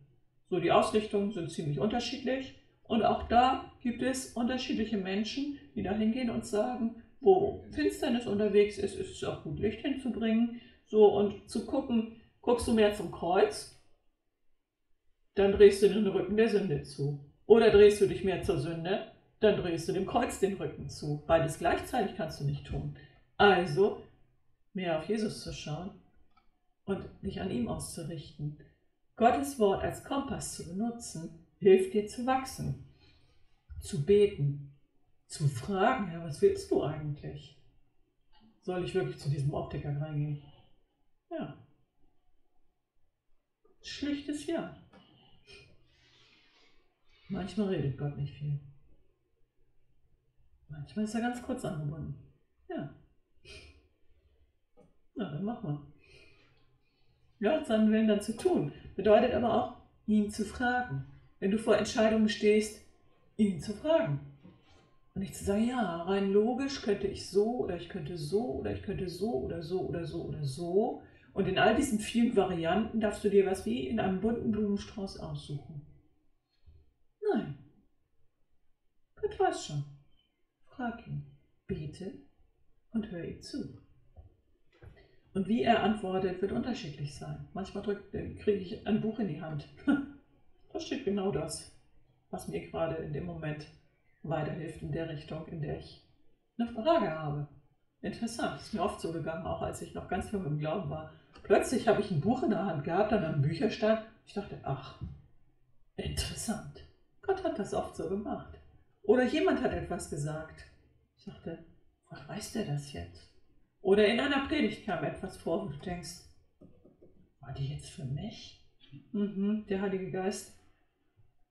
So, die Ausrichtungen sind ziemlich unterschiedlich. Und auch da gibt es unterschiedliche Menschen, die da hingehen und sagen, wo Finsternis unterwegs ist, ist es auch gut, Licht hinzubringen. So, und zu gucken, guckst du mehr zum Kreuz, dann drehst du den Rücken der Sünde zu. Oder drehst du dich mehr zur Sünde, dann drehst du dem Kreuz den Rücken zu. Beides gleichzeitig kannst du nicht tun. Also mehr auf Jesus zu schauen und dich an ihm auszurichten. Gottes Wort als Kompass zu benutzen, hilft dir zu wachsen, zu beten, zu fragen, Herr, was willst du eigentlich? Soll ich wirklich zu diesem Optiker reingehen? Ja. Schlichtes Ja. Manchmal redet Gott nicht viel. Manchmal ist er ganz kurz angebunden. Ja. Na, dann mach mal. Ja, seinen Willen dann zu tun. Bedeutet aber auch, ihn zu fragen. Wenn du vor Entscheidungen stehst, ihn zu fragen. Und nicht zu sagen, ja, rein logisch könnte ich so oder ich könnte so oder ich könnte so oder so oder so oder so. Und in all diesen vielen Varianten darfst du dir was wie in einem bunten Blumenstrauß aussuchen. Nein. Gott weiß schon. Frag ihn. Bete und hör ihm zu. Und wie er antwortet, wird unterschiedlich sein. Manchmal äh, kriege ich ein Buch in die Hand. Da steht genau das, was mir gerade in dem Moment weiterhilft in der Richtung, in der ich eine Frage habe. Interessant, ist mir oft so gegangen, auch als ich noch ganz jung im Glauben war. Plötzlich habe ich ein Buch in der Hand gehabt, an einem Bücherstand. Ich dachte, ach, interessant. Gott hat das oft so gemacht. Oder jemand hat etwas gesagt. Ich dachte, Ach, weiß der das jetzt? Oder in einer Predigt kam etwas vor, wo du denkst, war die jetzt für mich? Mhm, der Heilige Geist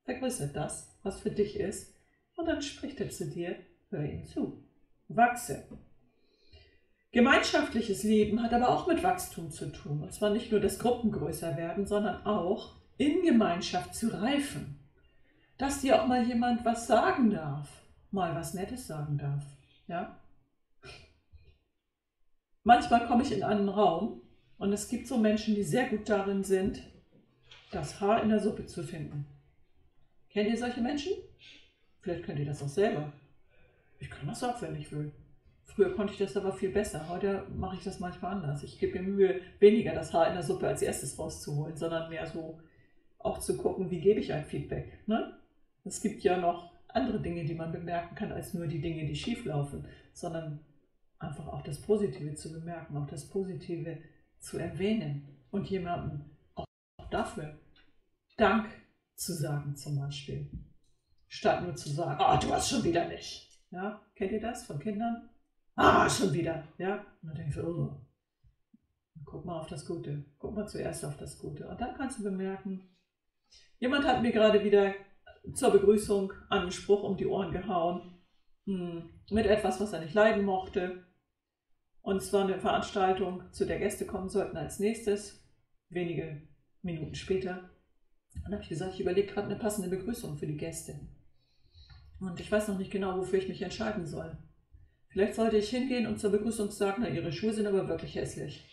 vergrößert das, was für dich ist, und dann spricht er zu dir, hör ihm zu. Wachse. Gemeinschaftliches Leben hat aber auch mit Wachstum zu tun. Und zwar nicht nur das Gruppen größer werden, sondern auch in Gemeinschaft zu reifen. Dass dir auch mal jemand was sagen darf, mal was Nettes sagen darf. Ja? Manchmal komme ich in einen Raum und es gibt so Menschen, die sehr gut darin sind, das Haar in der Suppe zu finden. Kennt ihr solche Menschen? Vielleicht könnt ihr das auch selber. Ich kann das auch, wenn ich will. Früher konnte ich das aber viel besser. Heute mache ich das manchmal anders. Ich gebe mir Mühe, weniger das Haar in der Suppe als erstes rauszuholen, sondern mehr so auch zu gucken, wie gebe ich ein Feedback. Ne? Es gibt ja noch andere Dinge, die man bemerken kann, als nur die Dinge, die schief laufen, sondern einfach auch das Positive zu bemerken, auch das Positive zu erwähnen und jemandem auch dafür Dank zu sagen zum Beispiel, statt nur zu sagen, ah, oh, du hast schon wieder nicht. Ja, kennt ihr das von Kindern? Ah, schon wieder. Ja, und dann denkst du, oh, guck mal auf das Gute. Guck mal zuerst auf das Gute. Und dann kannst du bemerken, jemand hat mir gerade wieder zur Begrüßung einen Spruch um die Ohren gehauen, hm, mit etwas, was er nicht leiden mochte. Und es war eine Veranstaltung, zu der Gäste kommen sollten als nächstes, wenige Minuten später. Dann habe ich gesagt, ich überlege gerade eine passende Begrüßung für die Gäste. Und ich weiß noch nicht genau, wofür ich mich entscheiden soll. Vielleicht sollte ich hingehen und zur Begrüßung sagen, na, Ihre Schuhe sind aber wirklich hässlich.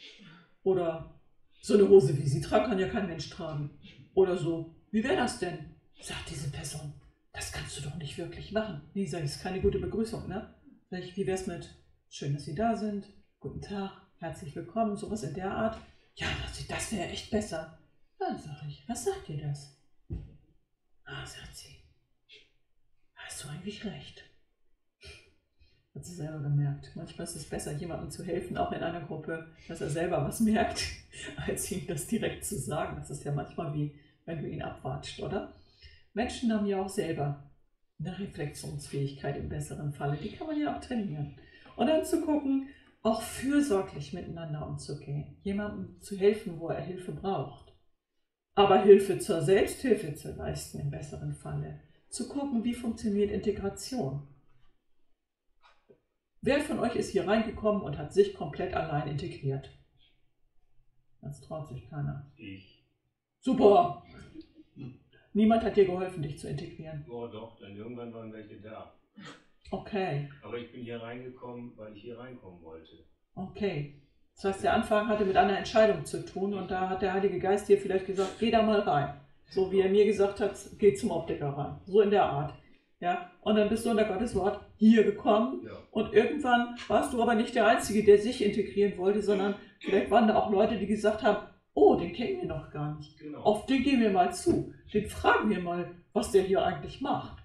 Oder so eine Hose, wie Sie tragen, kann ja kein Mensch tragen. Oder so, wie wäre das denn? Sagt diese Person, das kannst du doch nicht wirklich machen. Nee, sag ich, ist keine gute Begrüßung, ne? Sag ich, wie wär's mit, schön, dass Sie da sind, guten Tag, herzlich willkommen, sowas in der Art. Ja, das wäre echt besser. Dann sag ich, was sagt ihr das? Ah, sagt sie, hast du eigentlich recht. Hat sie selber gemerkt. Manchmal ist es besser, jemandem zu helfen, auch in einer Gruppe, dass er selber was merkt, als ihm das direkt zu sagen. Das ist ja manchmal wie, wenn du ihn abwatscht, oder? Menschen haben ja auch selber eine Reflexionsfähigkeit im besseren Falle. Die kann man ja auch trainieren. Und dann zu gucken, auch fürsorglich miteinander umzugehen, jemandem zu helfen, wo er Hilfe braucht. Aber Hilfe zur Selbsthilfe zu leisten im besseren Falle. Zu gucken, wie funktioniert Integration. Wer von euch ist hier reingekommen und hat sich komplett allein integriert? Das traut sich keiner. Ich. Super! Niemand hat dir geholfen, dich zu integrieren. Oh doch, dann irgendwann waren welche da. Okay, Aber ich bin hier reingekommen, weil ich hier reinkommen wollte. okay. Das heißt, der Anfang hatte mit einer Entscheidung zu tun und da hat der Heilige Geist dir vielleicht gesagt, geh da mal rein. So wie er mir gesagt hat, geh zum Optiker rein. So in der Art. Ja, und dann bist du unter Gottes Wort hier gekommen Ja. und irgendwann warst du aber nicht der Einzige, der sich integrieren wollte, sondern vielleicht waren da auch Leute, die gesagt haben, oh, den kennen wir noch gar nicht. Genau. Auf den gehen wir mal zu. Den fragen wir mal, was der hier eigentlich macht.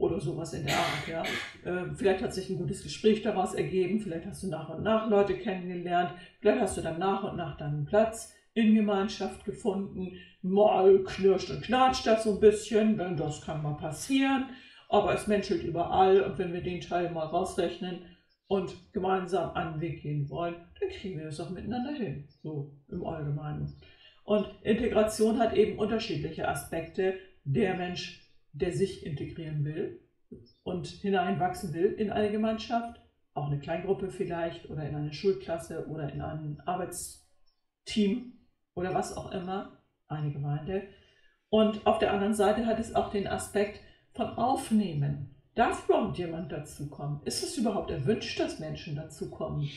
Oder sowas in der Art, ja. Ähm, vielleicht hat sich ein gutes Gespräch daraus ergeben, vielleicht hast du nach und nach Leute kennengelernt, vielleicht hast du dann nach und nach deinen Platz in Gemeinschaft gefunden. Mal knirscht und knatscht das so ein bisschen, denn das kann mal passieren, aber es menschelt überall und wenn wir den Teil mal rausrechnen und gemeinsam einen Weg gehen wollen, dann kriegen wir das auch miteinander hin, so im Allgemeinen. Und Integration hat eben unterschiedliche Aspekte. Der Mensch, der sich integrieren will und hineinwachsen will in eine Gemeinschaft, auch eine Kleingruppe vielleicht oder in eine Schulklasse oder in ein Arbeitsteam oder was auch immer, eine Gemeinde. Und auf der anderen Seite hat es auch den Aspekt von Aufnehmen. Darf überhaupt jemand dazukommen? Ist es überhaupt erwünscht, dass Menschen dazukommen?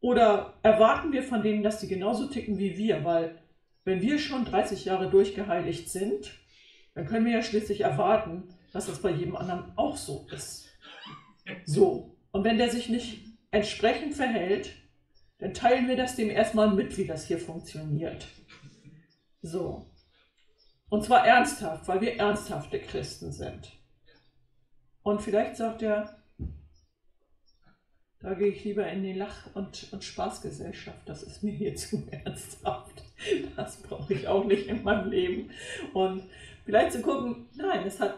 Oder erwarten wir von denen, dass sie genauso ticken wie wir? Weil wenn wir schon 30 Jahre durchgeheiligt sind, dann können wir ja schließlich erwarten, dass das bei jedem anderen auch so ist. So. Und wenn der sich nicht entsprechend verhält, dann teilen wir das dem erstmal mit, wie das hier funktioniert. So. Und zwar ernsthaft, weil wir ernsthafte Christen sind. Und vielleicht sagt er, da gehe ich lieber in die Lach- und, und Spaßgesellschaft. Das ist mir hier zu ernsthaft. Das brauche ich auch nicht in meinem Leben. Und vielleicht zu gucken, nein, es hat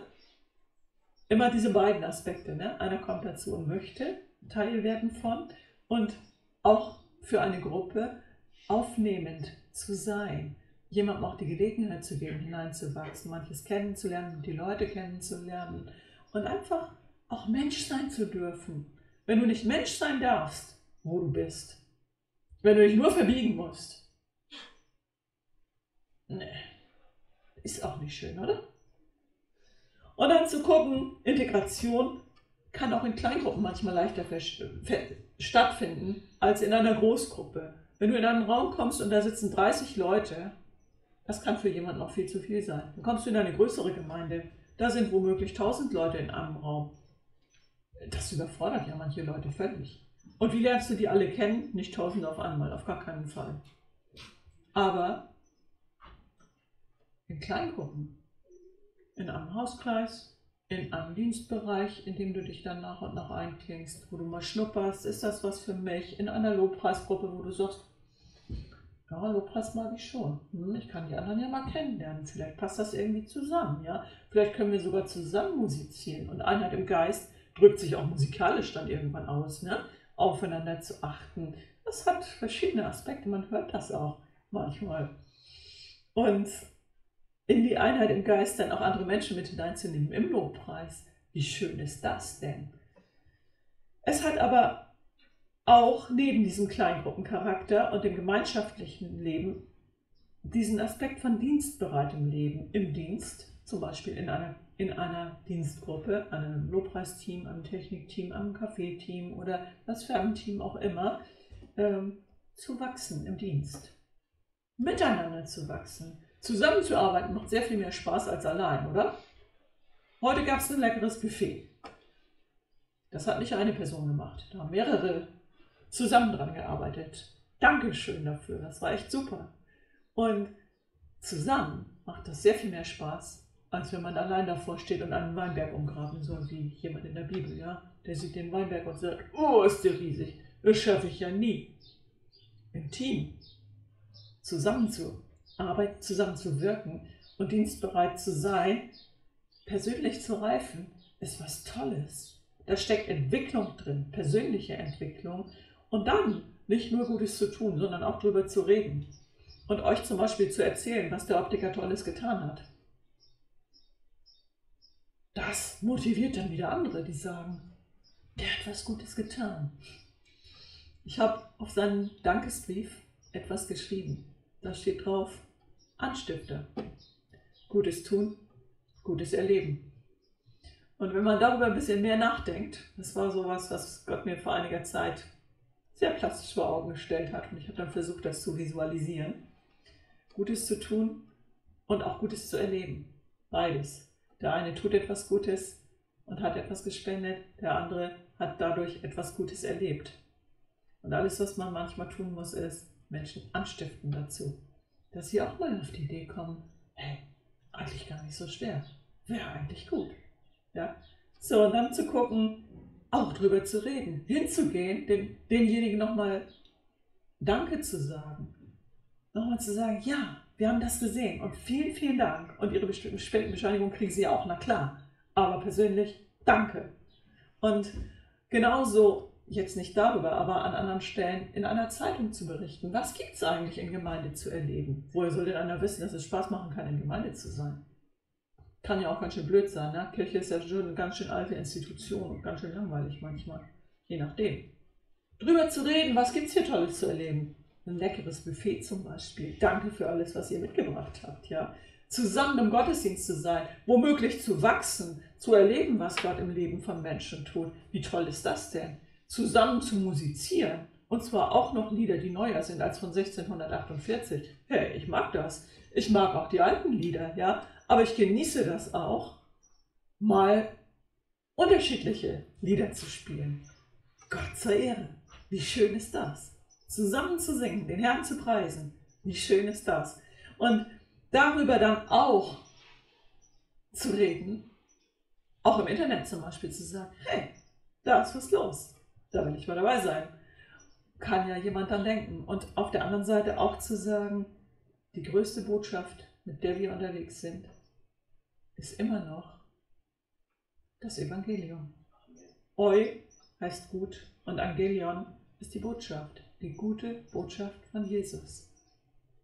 immer diese beiden Aspekte. Ne? Einer kommt dazu und möchte Teil werden von und auch für eine Gruppe aufnehmend zu sein. Jemandem auch die Gelegenheit zu geben, hineinzuwachsen, manches kennenzulernen, die Leute kennenzulernen und einfach auch Mensch sein zu dürfen. Wenn du nicht Mensch sein darfst, wo du bist, wenn du dich nur verbiegen musst, nee, ist auch nicht schön, oder? Und dann zu gucken, Integration kann auch in Kleingruppen manchmal leichter stattfinden als in einer Großgruppe. Wenn du in einen Raum kommst und da sitzen 30 Leute, das kann für jemanden noch viel zu viel sein. Dann kommst du in eine größere Gemeinde, da sind womöglich 1000 Leute in einem Raum. Das überfordert ja manche Leute völlig. Und wie lernst du die alle kennen? Nicht 1000 auf einmal, auf gar keinen Fall. Aber in Kleingruppen, in einem Hauskreis, in einem Dienstbereich, in dem du dich dann nach und nach einklingst, wo du mal schnupperst, ist das was für mich, in einer Lobpreisgruppe, wo du sagst, ja, Lobpreis mag ich schon. Hm, ich kann die anderen ja mal kennenlernen. Vielleicht passt das irgendwie zusammen, ja. Vielleicht können wir sogar zusammen musizieren. Und Einheit im Geist drückt sich auch musikalisch dann irgendwann aus, ne? Aufeinander zu achten. Das hat verschiedene Aspekte, man hört das auch manchmal. Und in die Einheit im Geist dann auch andere Menschen mit hineinzunehmen im Lobpreis. Wie schön ist das denn? Es hat aber auch neben diesem Kleingruppencharakter und dem gemeinschaftlichen Leben diesen Aspekt von dienstbereitem Leben im Dienst, zum Beispiel in einer, in einer Dienstgruppe, einem Lobpreisteam, einem Technikteam, einem Kaffeeteam oder was für ein Team auch immer, ähm, zu wachsen im Dienst. Miteinander zu wachsen Zusammenzuarbeiten macht sehr viel mehr Spaß als allein, oder? Heute gab es ein leckeres Buffet. Das hat nicht eine Person gemacht. Da haben mehrere zusammen dran gearbeitet. Dankeschön dafür. Das war echt super. Und zusammen macht das sehr viel mehr Spaß, als wenn man allein davor steht und einen Weinberg umgraben soll, wie jemand in der Bibel, ja? Der sieht den Weinberg und sagt, oh, ist der riesig. Das schaffe ich ja nie. Im Team zusammen zu Arbeit zusammen zu wirken und dienstbereit zu sein, persönlich zu reifen, ist was Tolles. Da steckt Entwicklung drin, persönliche Entwicklung und dann nicht nur Gutes zu tun, sondern auch darüber zu reden und euch zum Beispiel zu erzählen, was der Optiker Tolles getan hat. Das motiviert dann wieder andere, die sagen, der hat was Gutes getan. Ich habe auf seinen Dankesbrief etwas geschrieben. Da steht drauf, Anstifter. Gutes tun, Gutes erleben. Und wenn man darüber ein bisschen mehr nachdenkt, das war sowas, was Gott mir vor einiger Zeit sehr plastisch vor Augen gestellt hat und ich habe dann versucht, das zu visualisieren. Gutes zu tun und auch Gutes zu erleben. Beides. Der eine tut etwas Gutes und hat etwas gespendet, der andere hat dadurch etwas Gutes erlebt. Und alles, was man manchmal tun muss, ist Menschen anstiften dazu dass sie auch mal auf die Idee kommen, hey, eigentlich gar nicht so schwer. Wäre eigentlich gut. Ja? So, und dann zu gucken, auch drüber zu reden, hinzugehen, den, denjenigen nochmal Danke zu sagen. Nochmal zu sagen, ja, wir haben das gesehen und vielen, vielen Dank. Und Ihre Spendenbescheinigung kriegen Sie auch, na klar. Aber persönlich, danke. Und genauso jetzt nicht darüber, aber an anderen Stellen in einer Zeitung zu berichten. Was gibt es eigentlich in Gemeinde zu erleben? Woher soll denn einer wissen, dass es Spaß machen kann, in Gemeinde zu sein? Kann ja auch ganz schön blöd sein. Ne? Kirche ist ja schon eine ganz schön alte Institution und ganz schön langweilig manchmal. Je nachdem. Drüber zu reden, was gibt es hier Tolles zu erleben? Ein leckeres Buffet zum Beispiel. Danke für alles, was ihr mitgebracht habt. Ja? Zusammen im Gottesdienst zu sein, womöglich zu wachsen, zu erleben, was Gott im Leben von Menschen tut. Wie toll ist das denn? Zusammen zu musizieren. Und zwar auch noch Lieder, die neuer sind als von 1648. Hey, ich mag das. Ich mag auch die alten Lieder, ja. Aber ich genieße das auch, mal unterschiedliche Lieder zu spielen. Gott zur Ehre. Wie schön ist das? Zusammen zu singen, den Herrn zu preisen. Wie schön ist das? Und darüber dann auch zu reden, auch im Internet zum Beispiel zu sagen, hey, da ist was los da will ich mal dabei sein. Kann ja jemand dann denken. Und auf der anderen Seite auch zu sagen, die größte Botschaft, mit der wir unterwegs sind, ist immer noch das Evangelium. Eu heißt gut und Angelion ist die Botschaft, die gute Botschaft von Jesus.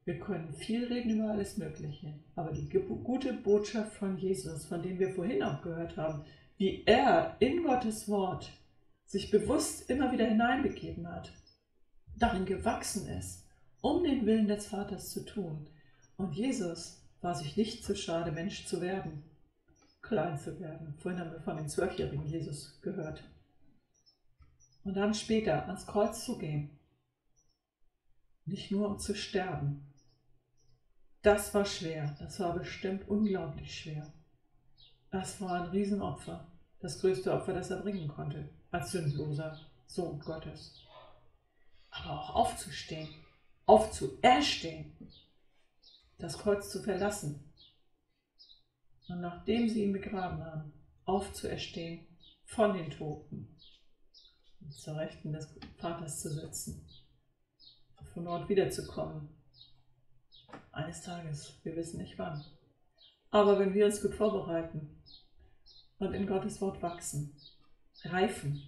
Wir können viel reden über alles Mögliche, aber die gute Botschaft von Jesus, von dem wir vorhin auch gehört haben, wie er in Gottes Wort sich bewusst immer wieder hineinbegeben hat, darin gewachsen ist, um den Willen des Vaters zu tun. Und Jesus war sich nicht zu schade, Mensch zu werden, klein zu werden. Vorhin haben wir von dem zwölfjährigen Jesus gehört. Und dann später ans Kreuz zu gehen. Nicht nur um zu sterben, das war schwer, das war bestimmt unglaublich schwer. Das war ein Riesenopfer, das größte Opfer, das er bringen konnte, als sündloser Sohn Gottes. Aber auch aufzustehen, aufzuerstehen, das Kreuz zu verlassen und nachdem sie ihn begraben haben, aufzuerstehen von den Toten und zur Rechten des Vaters zu sitzen, von dort wiederzukommen eines Tages. Wir wissen nicht wann. Aber wenn wir uns gut vorbereiten und in Gottes Wort wachsen, reifen,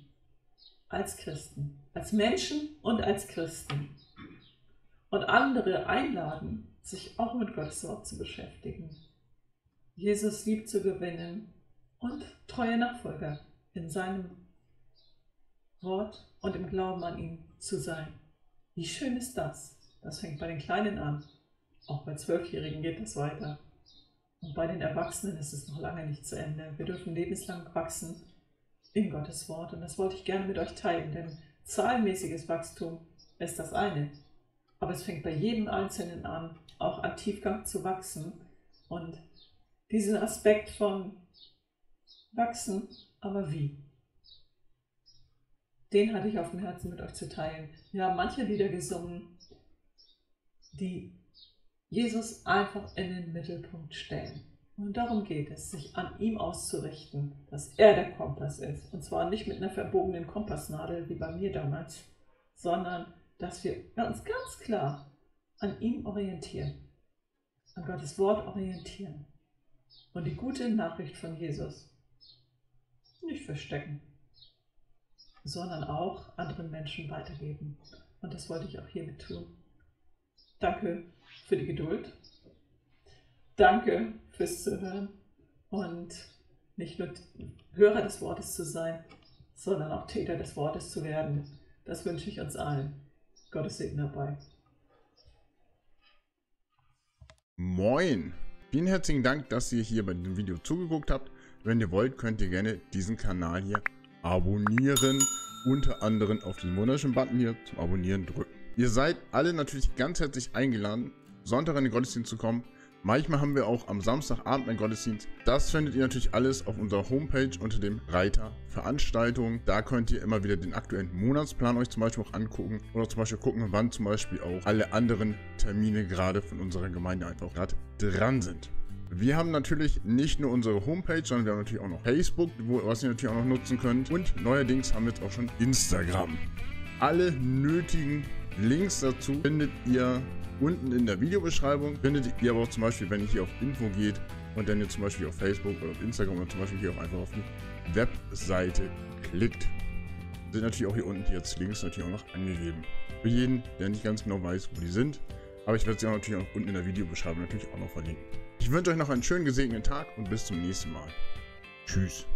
als Christen, als Menschen und als Christen und andere einladen, sich auch mit Gottes Wort zu beschäftigen, Jesus lieb zu gewinnen und treue Nachfolger in seinem Wort und im Glauben an ihn zu sein. Wie schön ist das? Das fängt bei den Kleinen an. Auch bei Zwölfjährigen geht das weiter. Und bei den Erwachsenen ist es noch lange nicht zu Ende. Wir dürfen lebenslang wachsen in Gottes Wort. Und das wollte ich gerne mit euch teilen, denn zahlenmäßiges Wachstum ist das eine. Aber es fängt bei jedem Einzelnen an, auch am Tiefgang zu wachsen. Und diesen Aspekt von wachsen, aber wie? Den hatte ich auf dem Herzen mit euch zu teilen. Wir haben manche Lieder gesungen, die Jesus einfach in den Mittelpunkt stellen. Und darum geht es, sich an ihm auszurichten, dass er der Kompass ist. Und zwar nicht mit einer verbogenen Kompassnadel wie bei mir damals, sondern dass wir uns ganz klar an ihm orientieren, an Gottes Wort orientieren und die gute Nachricht von Jesus nicht verstecken, sondern auch anderen Menschen weitergeben. Und das wollte ich auch hiermit tun. Danke für die Geduld. Danke fürs Zuhören und nicht nur Hörer des Wortes zu sein, sondern auch Täter des Wortes zu werden. Das wünsche ich uns allen. Gottes Segen dabei. Moin! Vielen herzlichen Dank, dass ihr hier bei diesem Video zugeguckt habt. Wenn ihr wollt, könnt ihr gerne diesen Kanal hier abonnieren. Unter anderem auf den wunderschönen Button hier zum Abonnieren drücken. Ihr seid alle natürlich ganz herzlich eingeladen, Sonntag in den Gottesdienst zu kommen. Manchmal haben wir auch am Samstagabend einen Gottesdienst. Das findet ihr natürlich alles auf unserer Homepage unter dem Reiter Veranstaltungen. Da könnt ihr immer wieder den aktuellen Monatsplan euch zum Beispiel auch angucken oder zum Beispiel gucken, wann zum Beispiel auch alle anderen Termine gerade von unserer Gemeinde einfach gerade dran sind. Wir haben natürlich nicht nur unsere Homepage, sondern wir haben natürlich auch noch Facebook, wo, was ihr natürlich auch noch nutzen könnt. Und neuerdings haben wir jetzt auch schon Instagram. Alle nötigen Links dazu findet ihr unten in der Videobeschreibung. Findet ihr aber auch zum Beispiel, wenn ihr hier auf Info geht und dann ihr zum Beispiel auf Facebook oder auf Instagram oder zum Beispiel hier auch einfach auf die Webseite klickt. Sind natürlich auch hier unten jetzt Links natürlich auch noch angegeben. Für jeden, der nicht ganz genau weiß, wo die sind. Aber ich werde sie auch natürlich auch unten in der Videobeschreibung natürlich auch noch verlinken. Ich wünsche euch noch einen schönen gesegneten Tag und bis zum nächsten Mal. Tschüss.